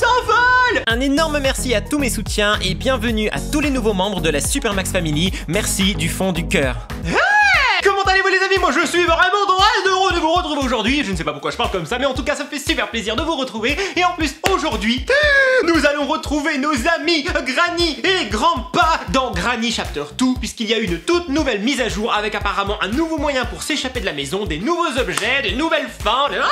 s'envole Un énorme merci à tous mes soutiens et bienvenue à tous les nouveaux membres de la Super Max Family. Merci du fond du cœur. Comment allez-vous les amis? Moi je suis vraiment très heureux de vous retrouver aujourd'hui. Je ne sais pas pourquoi je parle comme ça, mais en tout cas ça me fait super plaisir de vous retrouver. Et en plus aujourd'hui, nous allons retrouver nos amis Granny et Grandpa dans Granny Chapter 2, puisqu'il y a une toute nouvelle mise à jour avec apparemment un nouveau moyen pour s'échapper de la maison, des nouveaux objets, des nouvelles fins. de- Ah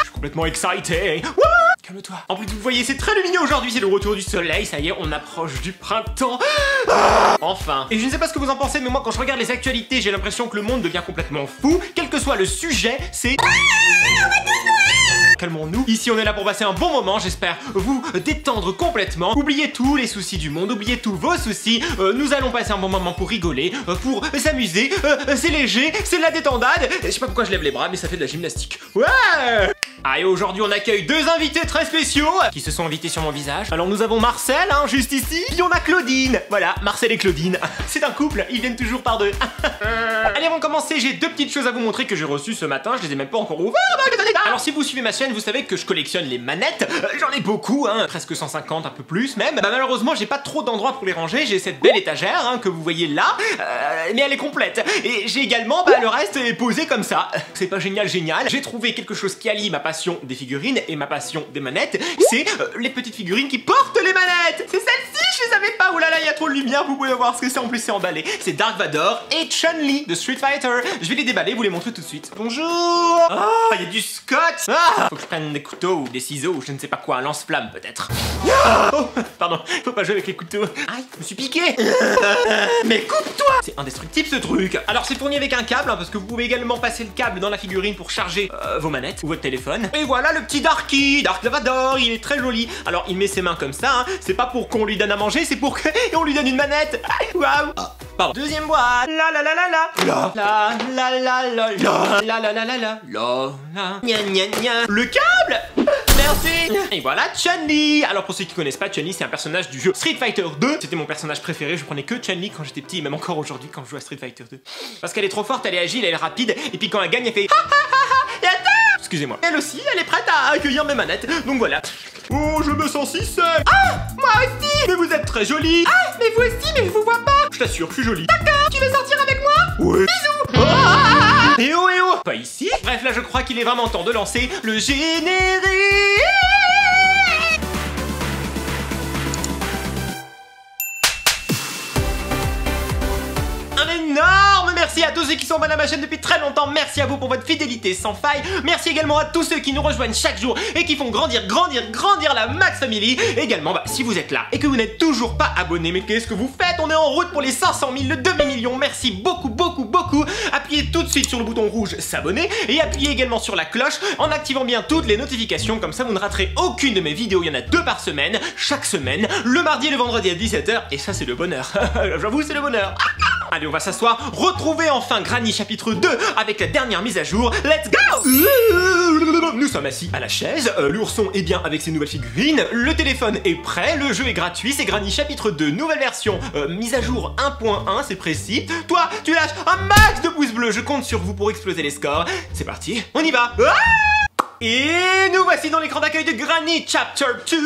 je suis complètement excité. Wouh Calme-toi. En plus, vous voyez, c'est très lumineux aujourd'hui, c'est le retour du soleil, ça y est, on approche du printemps. Ah enfin. Et je ne sais pas ce que vous en pensez, mais moi, quand je regarde les actualités, j'ai l'impression que le monde devient complètement fou. Quel que soit le sujet, c'est... Calmons-nous. Ici, on est là pour passer un bon moment. J'espère vous détendre complètement. Oubliez tous les soucis du monde. Oubliez tous vos soucis. Euh, nous allons passer un bon moment pour rigoler, euh, pour s'amuser. Euh, euh, c'est léger, c'est de la détendade. Je sais pas pourquoi je lève les bras, mais ça fait de la gymnastique. Ouais ah, et aujourd'hui, on accueille deux invités très spéciaux qui se sont invités sur mon visage. Alors, nous avons Marcel, hein, juste ici. Puis on a Claudine. Voilà, Marcel et Claudine. C'est un couple, ils viennent toujours par deux. Allez, avant de commencer, j'ai deux petites choses à vous montrer que j'ai reçues ce matin. Je les ai même pas encore ouvertes. Alors, si vous suivez ma chaîne, vous savez que je collectionne les manettes. Euh, J'en ai beaucoup, hein, presque 150, un peu plus même. Bah, malheureusement, j'ai pas trop d'endroits pour les ranger. J'ai cette belle étagère hein, que vous voyez là, euh, mais elle est complète. Et j'ai également bah, le reste est posé comme ça. C'est pas génial, génial. J'ai trouvé quelque chose qui allie ma passion des figurines et ma passion des manettes. C'est euh, les petites figurines qui portent les manettes. C'est celle-ci, je les avais pas. Oh là là, il y a trop de lumière. Vous pouvez voir ce que c'est. En plus, c'est emballé. C'est Dark Vador et Chun-Li de Street Fighter. Je vais les déballer, vous les montrer tout de suite. Bonjour. Ah, il y a du scotch. Ah, faut que je prenne des couteaux ou des ciseaux ou je ne sais pas quoi, un lance-flamme peut-être. Ah, oh, pardon, faut pas jouer avec les couteaux. Aïe, je me suis piqué. Mais coupe-toi C'est indestructible ce truc Alors c'est fourni avec un câble, hein, parce que vous pouvez également passer le câble dans la figurine pour charger euh, vos manettes ou votre téléphone. Et voilà le petit Darky, Dark Lavador, il est très joli. Alors il met ses mains comme ça, hein. c'est pas pour qu'on lui donne à manger, c'est pour qu'on lui donne une manette. Aïe, Waouh Pardon. Deuxième boîte. La la la la la. La la la la la. La la la la la. La la. Gna gna gna. Le câble Merci Et voilà Chun-Li Alors pour ceux qui connaissent pas, Chun-Li c'est un personnage du jeu Street Fighter 2 C'était mon personnage préféré, je prenais que Chun-Li quand j'étais petit et même encore aujourd'hui quand je joue à Street Fighter 2 Parce qu'elle est trop forte, elle est agile, elle est rapide et puis quand elle gagne elle fait Ha ha ha ha Excusez-moi. Elle aussi, elle est prête à accueillir mes manettes, donc voilà. Oh, je me sens si seul Ah Moi aussi. Mais vous êtes très jolie. Ah Mais vous aussi, mais je vous vois pas. Je t'assure, je suis jolie. D'accord Tu veux sortir avec moi? Oui Bisous. Ah. Et oh, et oh. Pas ici. Bref, là je crois qu'il est vraiment temps de lancer le générique merci à tous ceux qui sont abonnés à ma chaîne depuis très longtemps. Merci à vous pour votre fidélité sans faille. Merci également à tous ceux qui nous rejoignent chaque jour et qui font grandir, grandir, grandir la Max Family. Également, bah, si vous êtes là et que vous n'êtes toujours pas abonné, mais qu'est-ce que vous faites? On est en route pour les 500 000, le demi-million. Merci beaucoup, beaucoup, beaucoup. Appuyez tout de suite sur le bouton rouge s'abonner et appuyez également sur la cloche en activant bien toutes les notifications. Comme ça, vous ne raterez aucune de mes vidéos. Il y en a deux par semaine, chaque semaine, le mardi et le vendredi à 17h. Et ça, c'est le bonheur. J'avoue, c'est le bonheur. Allez, on va s'asseoir, retrouver enfin Granny chapitre 2 avec la dernière mise à jour. Let's go! Nous sommes assis à la chaise, euh, l'ourson est bien avec ses nouvelles figurines, le téléphone est prêt, le jeu est gratuit, c'est Granny chapitre 2, nouvelle version, euh, mise à jour 1.1, c'est précis. Toi, tu lâches un max de pouces bleus, je compte sur vous pour exploser les scores. C'est parti, on y va. Ah et nous voici dans l'écran d'accueil de Granny Chapter 2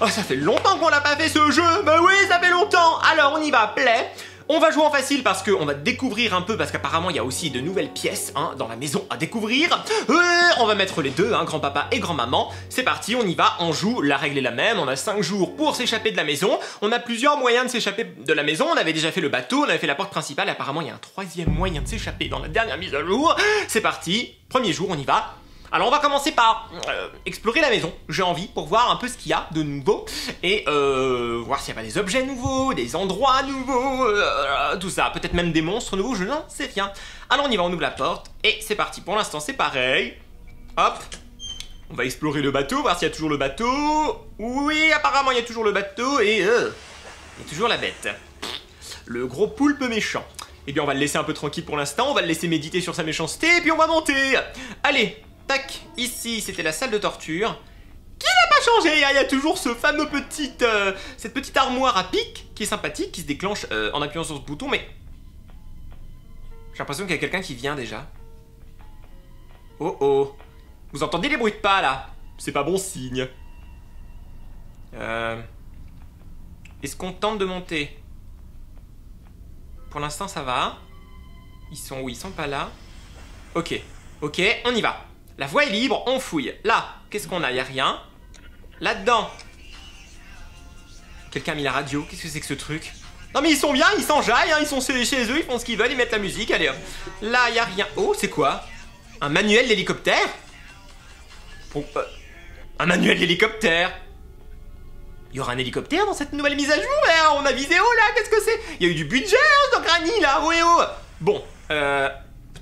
Oh, ça fait longtemps qu'on l'a pas fait ce jeu. Bah oui, ça fait longtemps. Alors on y va, play on va jouer en facile parce qu'on va découvrir un peu, parce qu'apparemment il y a aussi de nouvelles pièces hein, dans la maison à découvrir. Euh, on va mettre les deux, hein, grand-papa et grand-maman. C'est parti, on y va, on joue, la règle est la même, on a 5 jours pour s'échapper de la maison. On a plusieurs moyens de s'échapper de la maison, on avait déjà fait le bateau, on avait fait la porte principale, apparemment il y a un troisième moyen de s'échapper dans la dernière mise à jour. C'est parti, premier jour, on y va. Alors on va commencer par euh, explorer la maison, j'ai envie, pour voir un peu ce qu'il y a de nouveau, et euh, voir s'il y a pas des objets nouveaux, des endroits nouveaux, euh, tout ça, peut-être même des monstres nouveaux, je n'en sais rien. Alors on y va, on ouvre la porte, et c'est parti, pour l'instant c'est pareil. Hop, on va explorer le bateau, voir s'il y a toujours le bateau. Oui, apparemment il y a toujours le bateau, et il y a toujours la bête. Le gros poulpe méchant. Eh bien on va le laisser un peu tranquille pour l'instant, on va le laisser méditer sur sa méchanceté, et puis on va monter Allez Tac, ici c'était la salle de torture. Qui n'a pas changé? Il y a toujours ce fameux petit, euh, cette petite armoire à pic qui est sympathique, qui se déclenche euh, en appuyant sur ce bouton, mais j'ai l'impression qu'il y a quelqu'un qui vient déjà. Oh oh, vous entendez les bruits de pas là? C'est pas bon signe. Euh... Est-ce qu'on tente de monter? Pour l'instant, ça va. Ils sont où? Ils sont pas là. Ok, ok, on y va. La voie est libre, on fouille. Là, qu'est-ce qu'on a? Y a rien? Là-dedans. Quelqu'un a mis la radio? Qu'est-ce que c'est que ce truc? Non mais ils sont bien, ils s'enjaillent, hein, ils sont chez eux, ils font ce qu'ils veulent, ils mettent la musique, allez hop. Là, y rien. Oh, c'est quoi? Un manuel d'hélicoptère? Oh, euh, Un manuel d'hélicoptère il y un hélicoptère dans cette nouvelle mise à jour hein, On a vidéo là, qu'est-ce que c'est? Il y a eu du budget hein, dans Granny là, oh, oh Bon, euh,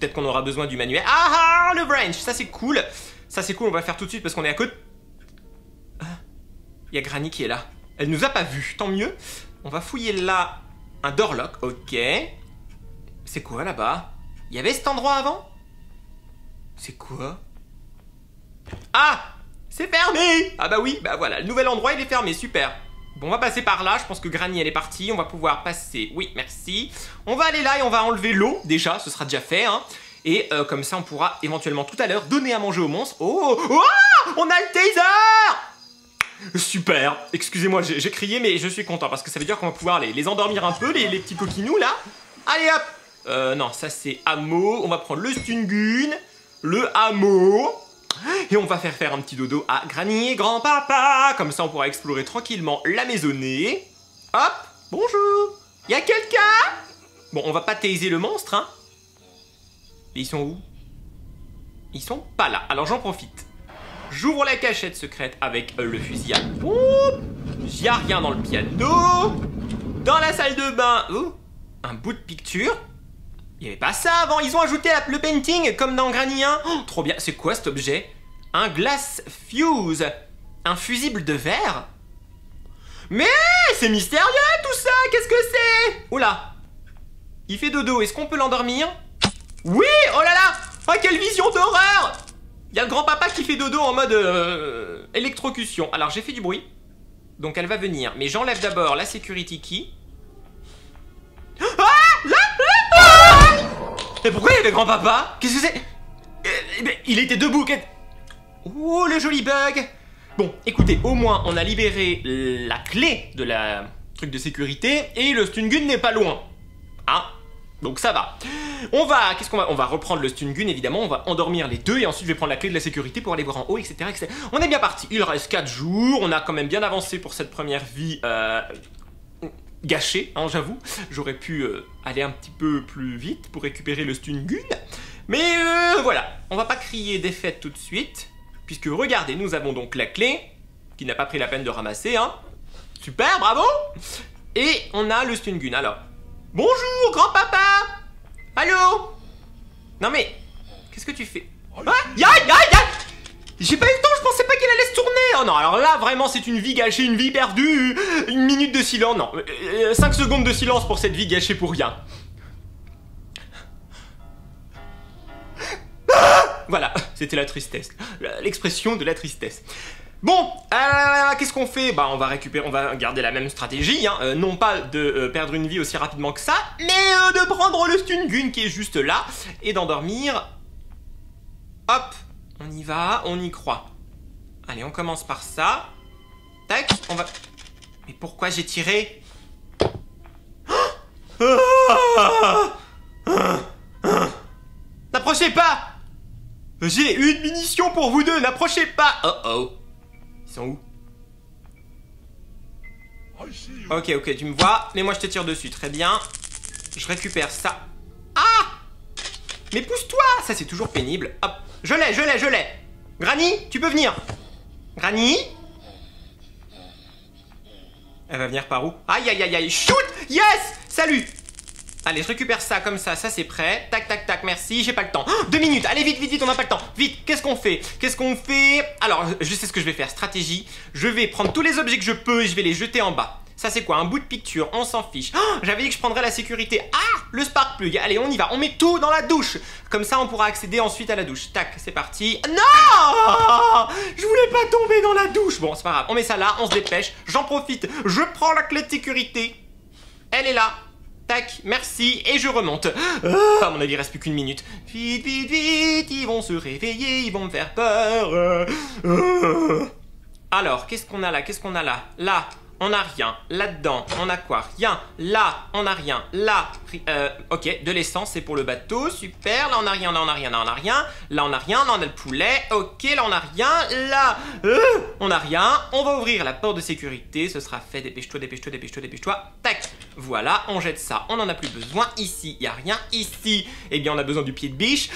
peut-être qu'on aura besoin du manuel. Ah ah, le branch, ça c'est cool. Ça c'est cool, on va faire tout de suite parce qu'on est à côté. Ah, il y a Granny qui est là. Elle nous a pas vu, tant mieux. On va fouiller là un doorlock, ok. C'est quoi là-bas? Il y avait cet endroit avant? C'est quoi? Ah c'est fermé Ah bah oui, bah voilà, le nouvel endroit il est fermé, super. Bon, on va passer par là, je pense que Granny elle est partie, on va pouvoir passer, oui, merci. On va aller là et on va enlever l'eau, déjà, ce sera déjà fait, hein. Et euh, comme ça, on pourra éventuellement tout à l'heure donner à manger aux monstres. Oh, oh On a le taser Super Excusez-moi, j'ai crié, mais je suis content, parce que ça veut dire qu'on va pouvoir les, endormir un peu, les, les, petits coquinous, là. Allez, hop Euh, non, ça c'est hameau. On va prendre le stungun, le hameau, et on va faire faire un petit dodo à Granny et grand-papa. Comme ça, on pourra explorer tranquillement la maisonnée. Hop, bonjour. Y a quelqu'un? Bon, on va pas taiser le monstre, hein. ils sont où? Ils sont pas là. Alors j'en profite. J'ouvre la cachette secrète avec le fusil à pompe. J'y a rien dans le piano. Dans la salle de bain. Un bout de picture. Il avait pas ça avant, ils ont ajouté le painting comme dans Granny 1. Oh, trop bien, c'est quoi cet objet? Un glass fuse. Un fusible de verre? Mais c'est mystérieux tout ça, qu'est-ce que c'est? Oula Il fait dodo, est-ce qu'on peut l'endormir? Oui. Oh là là. Oh quelle vision d'horreur. Il y a le grand-papa qui fait dodo en mode euh, électrocution. Alors j'ai fait du bruit, donc elle va venir. Mais j'enlève d'abord la security key. Ah mais pourquoi il y avait grand-papa? Qu'est-ce que c'est? Ben, Il était debout. Oh, le joli bug Bon, écoutez, au moins, on a libéré la clé de la truc de sécurité et le stun gun n'est pas loin. Hein? Donc ça va. On va, qu'est-ce qu'on va On va reprendre le stun gun évidemment, on va endormir les deux et ensuite je vais prendre la clé de la sécurité pour aller voir en haut, etc. etc. On est bien parti. Il reste 4 jours, on a quand même bien avancé pour cette première vie euh, gâché, hein, j'avoue. J'aurais pu euh, aller un petit peu plus vite pour récupérer le stun gun. Mais euh, voilà, on va pas crier défaite tout de suite. Puisque regardez, nous avons donc la clé, qui n'a pas pris la peine de ramasser, hein. Super, bravo Et on a le stun gun. Alors, bonjour grand-papa Allô Non mais, qu'est-ce que tu fais? Ah, ya, ya, j'ai pas eu le temps, je pensais pas qu'il allait se tourner Oh non, alors là, vraiment, c'est une vie gâchée, une vie perdue Une minute de silence, non. 5 euh, secondes de silence pour cette vie gâchée pour rien. Voilà, c'était la tristesse. L'expression de la tristesse. Bon, euh, qu'est-ce qu'on fait? Bah on va récupérer, on va garder la même stratégie, hein. Euh, non pas de perdre une vie aussi rapidement que ça, mais de prendre le stun gun qui est juste là et d'endormir. Hop, on y va, on y croit. Allez, on commence par ça. Tac, on va... Mais pourquoi j'ai tiré N'approchez pas J'ai une munition pour vous deux, n'approchez pas Oh oh Ils sont où? Ok, ok, tu me vois, mais moi je te tire dessus, très bien. Je récupère ça. Ah Mais pousse-toi Ça c'est toujours pénible. Hop je l'ai, je l'ai, je l'ai. Granny, tu peux venir. Granny Elle va venir par où? Aïe, aïe, aïe, aïe. Shoot Yes Salut Allez, je récupère ça comme ça, ça c'est prêt. Tac, tac, tac, merci, j'ai pas le temps. Oh, deux minutes, allez vite, vite, vite, on n'a pas le temps. Vite, qu'est-ce qu'on fait? Qu'est-ce qu'on fait? Alors, je sais ce que je vais faire, stratégie. Je vais prendre tous les objets que je peux et je vais les jeter en bas. Ça c'est quoi Un bout de picture, on s'en fiche. Oh, J'avais dit que je prendrais la sécurité. Ah Le spark plug. Allez, on y va. On met tout dans la douche. Comme ça, on pourra accéder ensuite à la douche. Tac, c'est parti. Non Je voulais pas tomber dans la douche. Bon, c'est pas grave. On met ça là, on se dépêche. J'en profite. Je prends la clé de sécurité. Elle est là. Tac, merci, et je remonte. Ah, à mon avis, il reste plus qu'une minute. Vite, vite, vite, ils vont se réveiller, ils vont me faire peur. Alors, qu'est-ce qu'on a là? Qu'est-ce qu'on a là? Là, on n'a rien. Là-dedans, on a quoi Rien. Là, on n'a rien. Là, euh, ok, de l'essence, c'est pour le bateau. Super. Là, on n'a rien. Là, on n'a rien. Là, on n'a rien. Là, on n'a rien. Là, on a le poulet. Ok, là, on n'a rien. Là, euh, on n'a rien. On va ouvrir la porte de sécurité. Ce sera fait. Dépêche-toi, dépêche-toi, dépêche-toi, dépêche-toi. Tac. Voilà, on jette ça. On n'en a plus besoin. Ici, il n'y a rien. Ici, eh bien, on a besoin du pied de biche.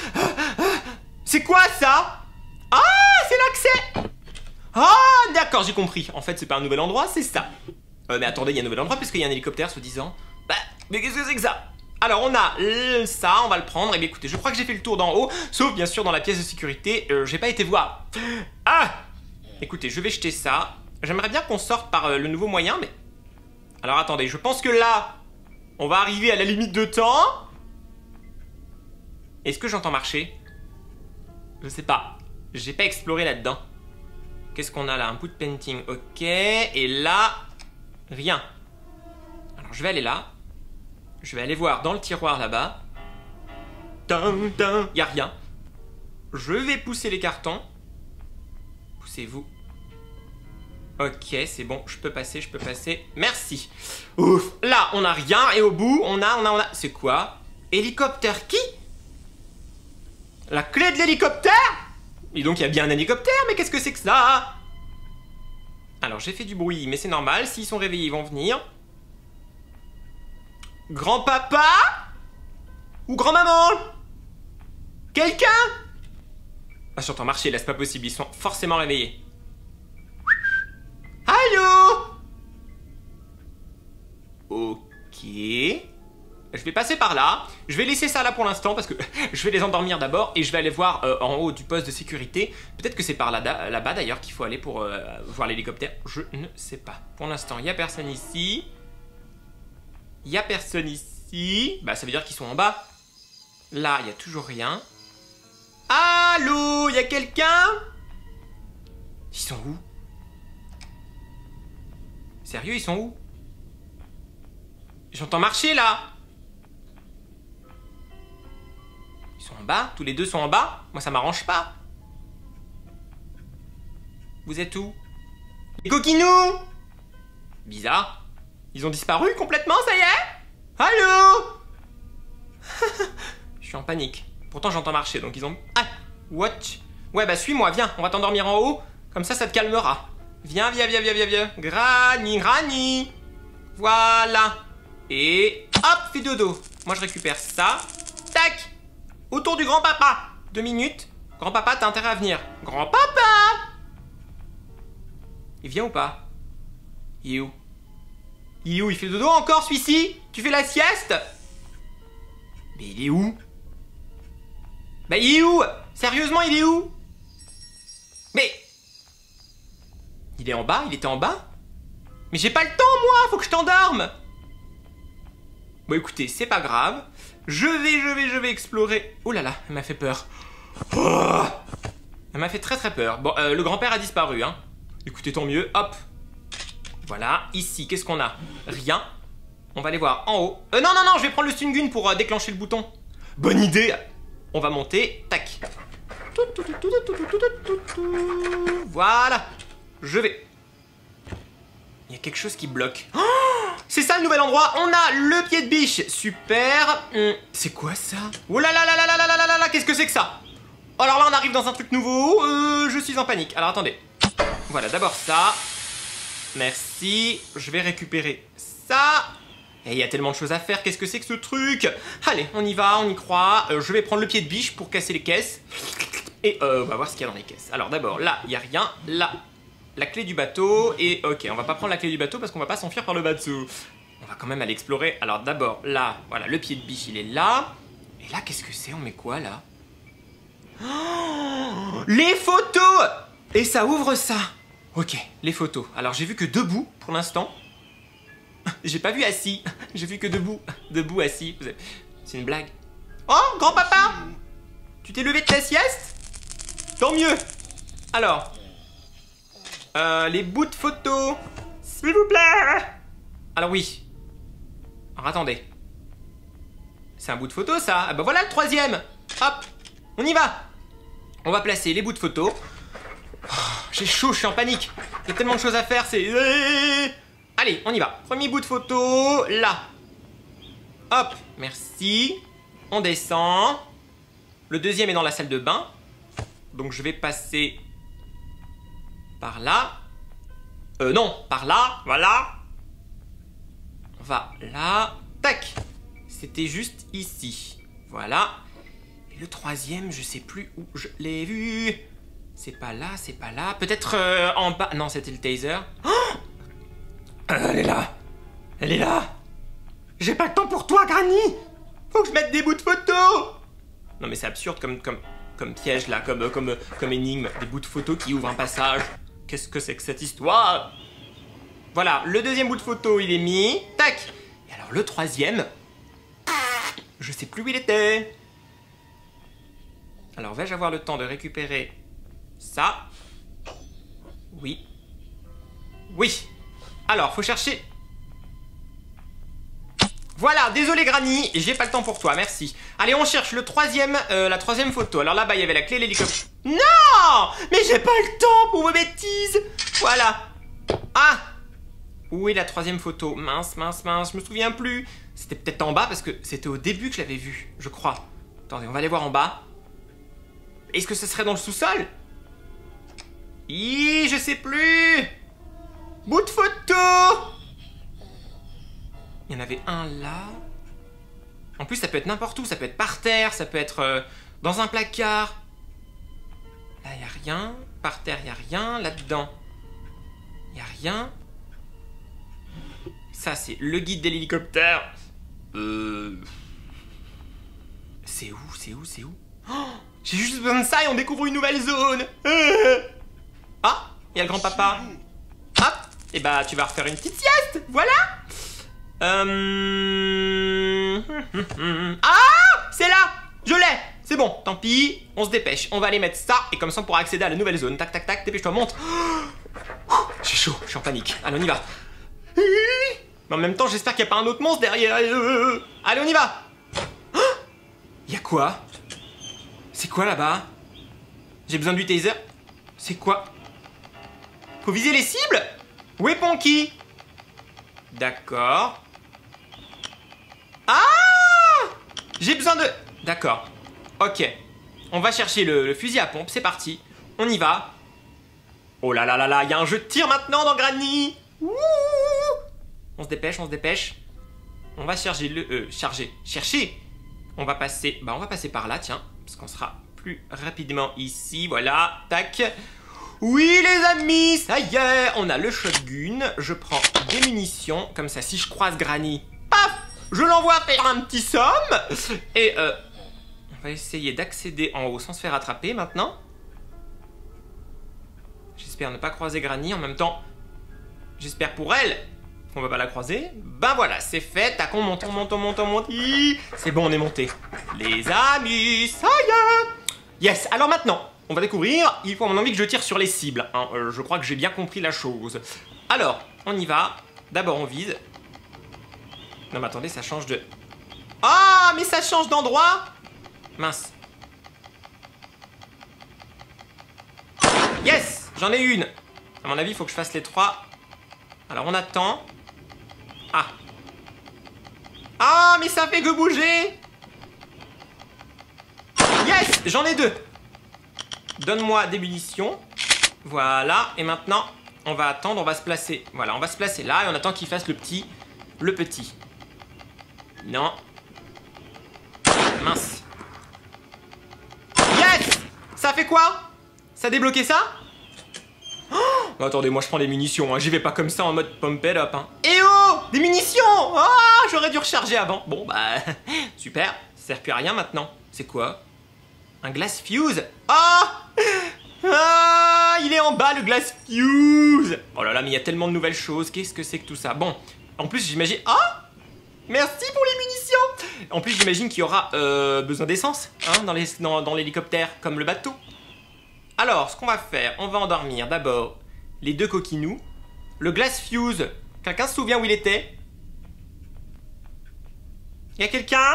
C'est quoi ça Ah, c'est l'accès ah, d'accord, j'ai compris. En fait, c'est pas un nouvel endroit, c'est ça. Euh, mais attendez, il y a un nouvel endroit parce qu'il y a un hélicoptère, soi-disant. Bah, mais qu'est-ce que c'est que ça? Alors on a ça, on va le prendre. Et eh bien écoutez, je crois que j'ai fait le tour d'en haut, sauf bien sûr dans la pièce de sécurité, euh, j'ai pas été voir. Ah Écoutez, je vais jeter ça. J'aimerais bien qu'on sorte par euh, le nouveau moyen, mais... Alors attendez, je pense que là, on va arriver à la limite de temps. Est-ce que j'entends marcher? Je sais pas. J'ai pas exploré là-dedans. Qu'est-ce qu'on a là? Un bout de painting, ok. Et là, rien. Alors je vais aller là. Je vais aller voir dans le tiroir là-bas. Il n'y a rien. Je vais pousser les cartons. Poussez-vous. Ok, c'est bon, je peux passer, je peux passer. Merci. Ouf, là, on a rien. Et au bout, on a, on a, on a... C'est quoi? Hélicoptère qui? La clé de l'hélicoptère? Et donc il y a bien un hélicoptère, mais qu'est-ce que c'est que ça? Alors j'ai fait du bruit, mais c'est normal, s'ils sont réveillés, ils vont venir. Grand-papa? Ou grand-maman? Quelqu'un? Ah, j'entends marcher là, c'est pas possible, ils sont forcément réveillés. Allô? Ok. Je vais passer par là. Je vais laisser ça là pour l'instant parce que je vais les endormir d'abord et je vais aller voir euh, en haut du poste de sécurité. Peut-être que c'est par là-bas là d'ailleurs qu'il faut aller pour euh, voir l'hélicoptère. Je ne sais pas. Pour l'instant, il n'y a personne ici. Il n'y a personne ici. Bah, ça veut dire qu'ils sont en bas. Là, il n'y a toujours rien. Allô Il y a quelqu'un? Ils sont où? Sérieux, ils sont où? J'entends marcher là sont en bas Tous les deux sont en bas Moi, ça m'arrange pas. Vous êtes où? Les coquinous Bizarre. Ils ont disparu complètement, ça y est? Allô? Je suis en panique. Pourtant, j'entends marcher, donc ils ont... Ah What Ouais, bah suis-moi, viens, on va t'endormir en haut. Comme ça, ça te calmera. Viens, viens, viens, viens, viens, viens. Granny, Granny Voilà. Et hop, fais dodo. Moi, je récupère ça. Tac Autour du grand-papa. Deux minutes. Grand-papa, t'as intérêt à venir. Grand-papa! Il vient ou pas? Il est où? Il est où? Il fait dodo encore celui-ci? Tu fais la sieste? Mais il est où? Bah il est où? Sérieusement, il est où? Mais... Il est en bas? Il était en bas? Mais j'ai pas le temps, moi! Faut que je t'endorme! Bon écoutez, c'est pas grave. Je vais, je vais, je vais explorer. Oh là là, elle m'a fait peur. Elle m'a fait très très peur. Bon, euh, le grand-père a disparu, hein. Écoutez, tant mieux. Hop. Voilà. Ici, qu'est-ce qu'on a? Rien. On va aller voir en haut. Euh, non, non, non, je vais prendre le stun gun pour euh, déclencher le bouton. Bonne idée On va monter. Tac. Voilà. Je vais. Il y a quelque chose qui bloque. Oh c'est ça le nouvel endroit, on a le pied de biche, super. Hum, c'est quoi ça? Oh là là là là là là là là là, qu'est-ce que c'est que ça? Alors là on arrive dans un truc nouveau, euh, je suis en panique. Alors attendez, voilà d'abord ça. Merci, je vais récupérer ça. Et il y a tellement de choses à faire, qu'est-ce que c'est que ce truc? Allez, on y va, on y croit. Euh, je vais prendre le pied de biche pour casser les caisses. Et euh, on va voir ce qu'il y a dans les caisses. Alors d'abord, là, il n'y a rien. Là, la clé du bateau. Et ok, on va pas prendre la clé du bateau parce qu'on va pas s'enfuir par le bateau. On va quand même aller explorer. Alors d'abord, là, voilà, le pied de biche, il est là. Et là, qu'est-ce que c'est? On met quoi, là? Oh Les photos Et ça ouvre ça Ok, les photos. Alors j'ai vu que debout, pour l'instant. j'ai pas vu assis. j'ai vu que debout. Debout, assis. C'est une blague. Oh, grand-papa Tu t'es levé de ta sieste? Tant mieux Alors, euh, les bouts de photos. S'il vous plaît. Alors oui. Alors attendez. C'est un bout de photo ça. Ah bah voilà le troisième. Hop. On y va. On va placer les bouts de photos. Oh, J'ai chaud, je suis en panique. Il y a tellement de choses à faire, c'est... Allez, on y va. Premier bout de photo, là. Hop, merci. On descend. Le deuxième est dans la salle de bain. Donc je vais passer par là. Euh, non, par là, voilà. On va là. Tac. C'était juste ici. Voilà. Et le troisième, je sais plus où je l'ai vu. C'est pas là, c'est pas là. Peut-être euh, en bas. Non, c'était le taser. Oh Elle est là. Elle est là. J'ai pas le temps pour toi, Granny. Faut que je mette des bouts de photo. Non, mais c'est absurde comme, comme, comme piège là, comme, comme, comme énigme. Des bouts de photo qui ouvrent un passage. Qu'est-ce que c'est que cette histoire? Voilà, le deuxième bout de photo, il est mis. Tac. Et alors le troisième, je sais plus où il était. Alors vais-je avoir le temps de récupérer ça? Oui. Oui. Alors, faut chercher... Voilà, désolé Granny, j'ai pas le temps pour toi, merci. Allez, on cherche le troisième, euh, la troisième photo. Alors là-bas, il y avait la clé l'hélicoptère. Non Mais j'ai pas le temps pour vos bêtises Voilà. Ah Où est la troisième photo? Mince, mince, mince, je me souviens plus. C'était peut-être en bas parce que c'était au début que je l'avais vu, je crois. Attendez, on va aller voir en bas. Est-ce que ce serait dans le sous-sol? Je sais plus Bout de photo Il y en avait un là. En plus, ça peut être n'importe où. Ça peut être par terre, ça peut être euh, dans un placard. Là, il a rien. Par terre, il a rien. Là-dedans, il n'y a rien. Ça, c'est le guide de l'hélicoptère. Euh... C'est où C'est où C'est où? Oh J'ai juste besoin de ça et on découvre une nouvelle zone. Ah, il y a le grand-papa. Hop, et bah tu vas refaire une petite sieste, voilà. Euh... Ah, c'est là, je l'ai. C'est bon, tant pis, on se dépêche. On va aller mettre ça et comme ça on pourra accéder à la nouvelle zone. Tac, tac, tac, dépêche-toi, monte. J'ai chaud, je suis en panique. Allez, on y va. Mais en même temps, j'espère qu'il n'y a pas un autre monstre derrière. Allez, on y va. Il y a quoi? C'est quoi là-bas? J'ai besoin du taser C'est quoi? Faut viser les cibles? Est Ponky? D'accord. Ah J'ai besoin de... D'accord. Ok. On va chercher le, fusil à pompe, c'est parti. On y va. Oh là là là là, il y a un jeu de tir maintenant dans Granny On se dépêche, on se dépêche. On va charger le... Euh, charger. Chercher On va passer... Bah on va passer par là, tiens. Parce qu'on sera plus rapidement ici. Voilà. Tac. Oui les amis, ça y est, on a le shotgun. Je prends des munitions, comme ça si je croise Granny, je l'envoie faire un petit somme. Et euh, on va essayer d'accéder en haut sans se faire attraper maintenant. J'espère ne pas croiser Granny en même temps. J'espère pour elle qu'on va pas la croiser. Ben voilà, c'est fait. Tac, on monte, on monte, on monte, on monte. C'est bon, on est monté. Les amis, ça y est. Yes, alors maintenant, on va découvrir, il faut à mon avis que je tire sur les cibles. Hein. Euh, je crois que j'ai bien compris la chose. Alors, on y va. D'abord, on vise. Non, mais attendez, ça change de... Ah, mais ça change d'endroit Mince. Yes J'en ai une À mon avis, il faut que je fasse les trois. Alors, on attend. Ah. Ah, mais ça fait que bouger Yes J'en ai deux Donne-moi des munitions. Voilà. Et maintenant, on va attendre, on va se placer. Voilà, on va se placer là et on attend qu'il fasse le petit. Le petit. Non. Mince. Yes Ça fait quoi? Ça a débloqué ça? Oh Attendez, moi je prends des munitions, hein. j'y vais pas comme ça en mode pump it up. Hein. Eh oh Des munitions Ah J'aurais dû recharger avant. Bon bah, super, ça sert plus à rien maintenant. C'est quoi? Un glass fuse Ah ah, il est en bas le glass fuse Oh là là, mais il y a tellement de nouvelles choses. Qu'est-ce que c'est que tout ça? Bon, en plus j'imagine... Ah Merci pour les munitions En plus j'imagine qu'il y aura euh, besoin d'essence hein, dans l'hélicoptère, comme le bateau. Alors, ce qu'on va faire, on va endormir d'abord les deux coquinous. Le glass fuse, quelqu'un se souvient où il était? Y a quelqu'un?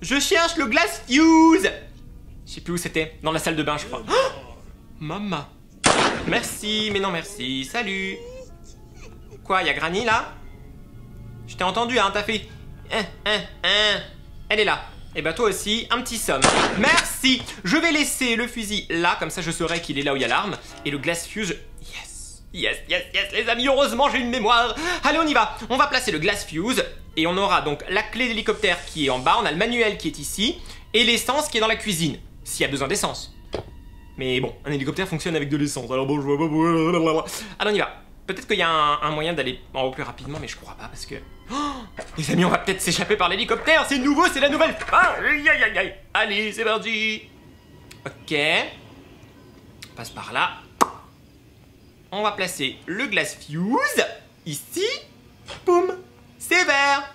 Je cherche le glass fuse Je sais plus où c'était, dans la salle de bain je crois. Oh Maman. Merci, mais non merci. Salut. Quoi, y a Granny là? Je t'ai entendu, hein, t'as fait... Hein, hein, hein. Elle est là. Et bah toi aussi, un petit somme. Merci Je vais laisser le fusil là, comme ça je saurai qu'il est là où il y a l'arme. Et le glace fuse... Yes Yes, yes, yes, les amis, heureusement j'ai une mémoire Allez, on y va On va placer le glace fuse, et on aura donc la clé d'hélicoptère qui est en bas, on a le manuel qui est ici, et l'essence qui est dans la cuisine, s'il y a besoin d'essence. Mais bon, un hélicoptère fonctionne avec de l'essence, alors bon, je vois pas... Allez, on y va Peut-être qu'il y a un, moyen d'aller en haut plus rapidement, mais je crois pas parce que. Oh, les amis, on va peut-être s'échapper par l'hélicoptère, c'est nouveau, c'est la nouvelle. Aïe aïe aïe aïe Allez, c'est parti Ok. On passe par là. On va placer le glace fuse ici. Boum C'est vert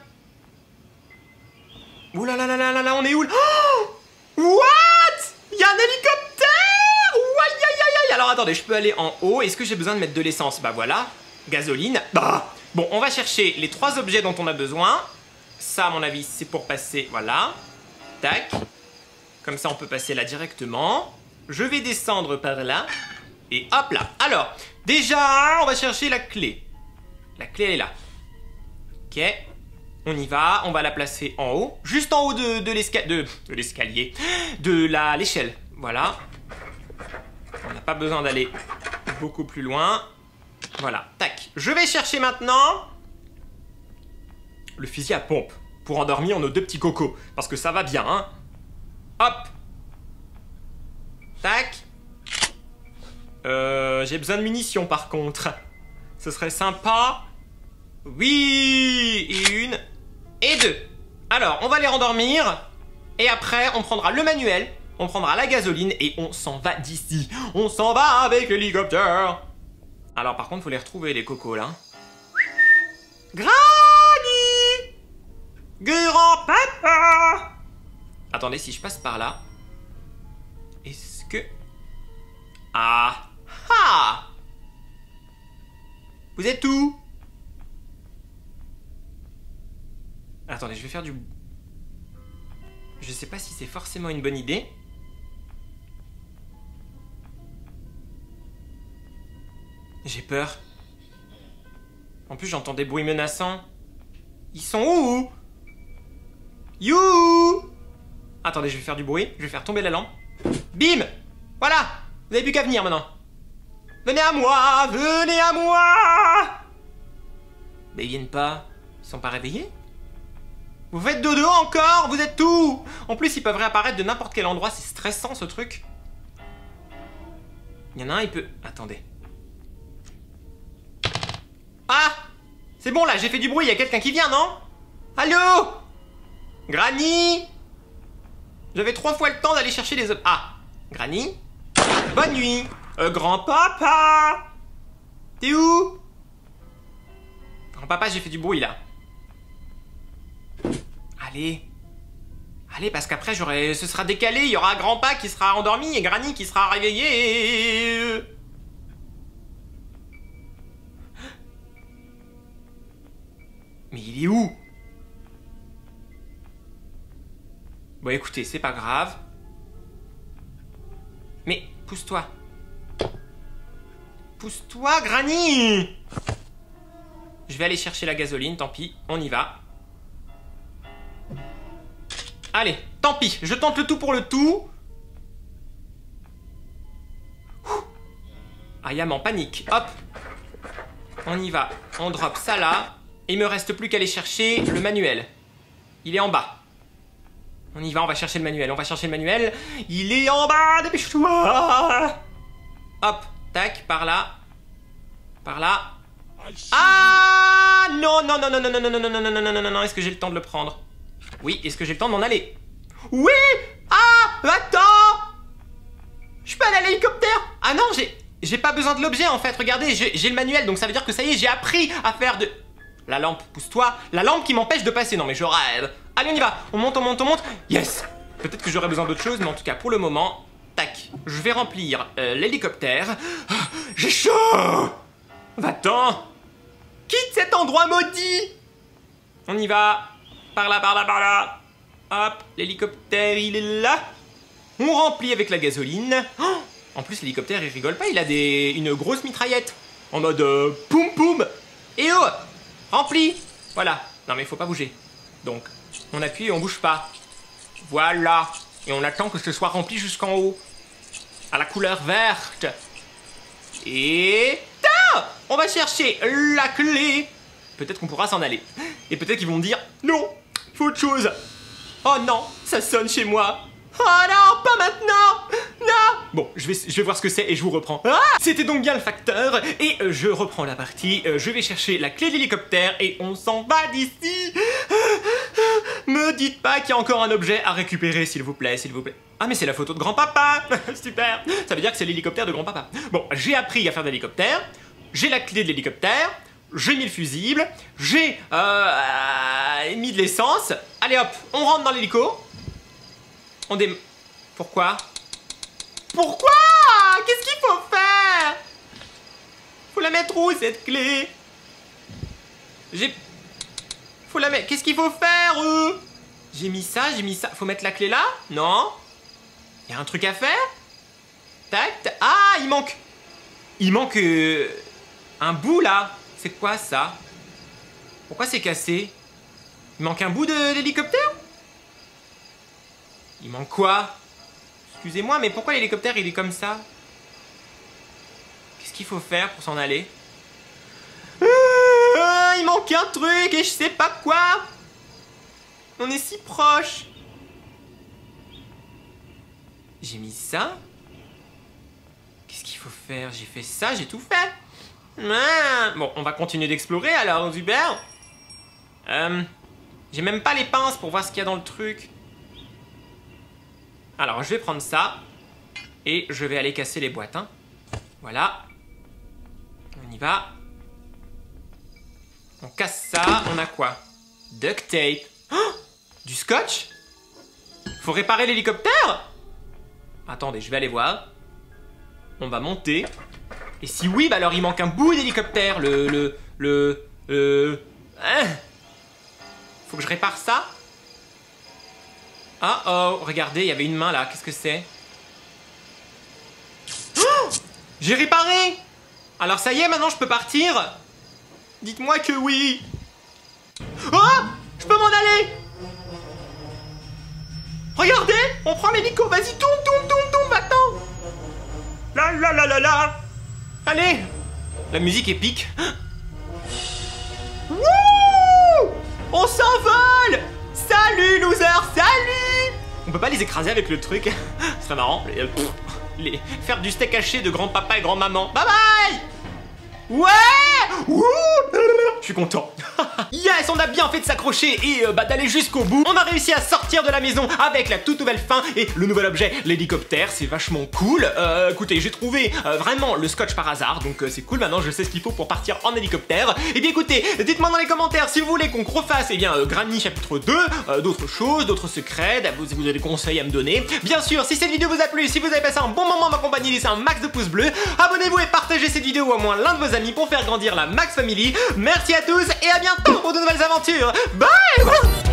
Ouh là là là là là, on est où oh What Il y a un hélicoptère attendez, je peux aller en haut. Est-ce que j'ai besoin de mettre de l'essence? Bah voilà, gasoline. Bah Bon, on va chercher les trois objets dont on a besoin. Ça, à mon avis, c'est pour passer, voilà. Tac. Comme ça, on peut passer là directement. Je vais descendre par là. Et hop là. Alors, déjà, on va chercher la clé. La clé, elle est là. Ok. On y va, on va la placer en haut. Juste en haut de, de l'escalier. De l'échelle. Voilà. Pas besoin d'aller beaucoup plus loin. Voilà, tac. Je vais chercher maintenant le fusil à pompe pour endormir nos deux petits cocos. Parce que ça va bien, hein. Hop. Tac. Euh, j'ai besoin de munitions par contre. Ce serait sympa. Oui Une et deux. Alors, on va les rendormir. Et après, on prendra le manuel on prendra la gasoline et on s'en va d'ici. On s'en va avec l'hélicoptère. Alors par contre, faut les retrouver les cocos là. Granny Grand-papa Attendez, si je passe par là... Est-ce que... Ah Ah Vous êtes où? Attendez, je vais faire du... Je sais pas si c'est forcément une bonne idée. J'ai peur. En plus, j'entends des bruits menaçants. Ils sont où You Attendez, je vais faire du bruit. Je vais faire tomber la lampe. Bim Voilà Vous n'avez plus qu'à venir maintenant. Venez à moi Venez à moi Mais ils viennent pas. Ils sont pas réveillés Vous faites dodo encore Vous êtes tout En plus, ils peuvent réapparaître de n'importe quel endroit. C'est stressant ce truc. Il y en a un, il peut... Attendez. Ah C'est bon là, j'ai fait du bruit, il y a quelqu'un qui vient, non? Allô? Granny? J'avais trois fois le temps d'aller chercher les... Ah Granny? Bonne nuit. Euh, Grand-papa. T'es où? Grand-papa, j'ai fait du bruit là. Allez. Allez, parce qu'après, ce sera décalé, il y aura grand-papa qui sera endormi et Granny qui sera réveillé. Mais il est où? Bon écoutez, c'est pas grave. Mais pousse-toi. Pousse-toi, Granny Je vais aller chercher la gasoline, tant pis, on y va. Allez, tant pis, je tente le tout pour le tout. Ayam en panique, hop. On y va, on drop ça là. Il me reste plus qu'à aller chercher le manuel. Il est en bas. On y va, on va chercher le manuel, on va chercher le manuel. Il est en bas, dépêche-toi Hop, tac, par là. Par là. Ah Non, non, non, non, non, non, non, non, non, non, non, non, non, non, non, est-ce que j'ai le temps de le prendre Oui, est-ce que j'ai le temps de m'en aller Oui Ah Attends Je peux aller à l'hélicoptère Ah non, j'ai... J'ai pas besoin de l'objet en fait, regardez, j'ai le manuel, donc ça veut dire que ça y est, j'ai appris à faire de... La lampe, pousse-toi. La lampe qui m'empêche de passer. Non mais je rêve. Allez, on y va. On monte, on monte, on monte. Yes Peut-être que j'aurai besoin d'autre chose, mais en tout cas, pour le moment, tac. Je vais remplir euh, l'hélicoptère. J'ai chaud Va-t'en Quitte cet endroit maudit On y va. Par là, par là, par là. Hop, l'hélicoptère, il est là. On remplit avec la gasoline. En plus, l'hélicoptère, il rigole pas, il a des... une grosse mitraillette. En mode euh, poum poum. Et oh Rempli Voilà. Non mais faut pas bouger. Donc, on appuie et on bouge pas. Voilà. Et on attend que ce soit rempli jusqu'en haut. À la couleur verte. Et... On va chercher la clé. Peut-être qu'on pourra s'en aller. Et peut-être qu'ils vont dire non, faut autre chose. Oh non, ça sonne chez moi. Oh non, pas maintenant Non Bon, je vais, je vais voir ce que c'est et je vous reprends. Ah C'était donc bien le facteur, et euh, je reprends la partie. Euh, je vais chercher la clé d'hélicoptère et on s'en va d'ici Me dites pas qu'il y a encore un objet à récupérer, s'il vous plaît, s'il vous plaît. Ah mais c'est la photo de grand-papa Super Ça veut dire que c'est l'hélicoptère de grand-papa. Bon, j'ai appris à faire de l'hélicoptère, j'ai la clé de l'hélicoptère, j'ai mis le fusible, j'ai euh, mis de l'essence. Allez hop, on rentre dans l'hélico. On dé... Pourquoi Pourquoi Qu'est-ce qu'il faut faire Faut la mettre où cette clé J'ai... Faut la mettre... Qu'est-ce qu'il faut faire euh J'ai mis ça, j'ai mis ça. Faut mettre la clé là Non Il y a un truc à faire Tac, Ah, il manque... Il manque... Euh, un bout là C'est quoi ça Pourquoi c'est cassé Il manque un bout de l'hélicoptère il manque quoi? Excusez-moi, mais pourquoi l'hélicoptère il est comme ça? Qu'est-ce qu'il faut faire pour s'en aller? Ah, Il manque un truc et je sais pas quoi. On est si proche. J'ai mis ça. Qu'est-ce qu'il faut faire? J'ai fait ça, j'ai tout fait. Ah, Bon, on va continuer d'explorer alors, Hubert. Euh, j'ai même pas les pinces pour voir ce qu'il y a dans le truc. Alors, je vais prendre ça. Et je vais aller casser les boîtes. Hein. Voilà. On y va. On casse ça. On a quoi? Duct tape. Oh du scotch? Faut réparer l'hélicoptère? Attendez, je vais aller voir. On va monter. Et si oui, bah alors il manque un bout d'hélicoptère. Le... Le... Le... Euh... Hein? Faut que je répare ça? Ah oh, regardez, il y avait une main là, qu'est-ce que c'est? Oh! J'ai réparé! Alors ça y est, maintenant je peux partir? Dites-moi que oui! Oh! Je peux m'en aller! Regardez! On prend l'hélico, vas-y, tourne, tourne, tourne, tourne maintenant La la la la la! Allez! La musique épique. Wouh! On s'envole Salut loser, salut On peut pas les écraser avec le truc Ce serait marrant. Les, euh, les, faire du steak haché de grand-papa et grand-maman. Bye bye Ouais Je suis content. Yes, on a bien fait de s'accrocher et euh, bah, d'aller jusqu'au bout. On a réussi à sortir de la maison avec la toute nouvelle fin et le nouvel objet, l'hélicoptère. C'est vachement cool. Euh, écoutez, j'ai trouvé euh, vraiment le scotch par hasard, donc c'est cool. Maintenant, je sais ce qu'il faut pour partir en hélicoptère. Et eh bien écoutez, dites-moi dans les commentaires si vous voulez qu'on refasse, eh bien, Granny chapitre 2, d'autres choses, d'autres secrets, vous, vous avez des conseils à me donner. Bien sûr, si cette vidéo vous a plu, si vous avez passé un bon moment à m'accompagner, laissez un max de pouces bleus. Abonnez-vous et partagez cette vidéo au moins l'un de vos amis pour faire grandir la Max Family. Merci à tous et à bientôt pour de nouvelles aventures. Bye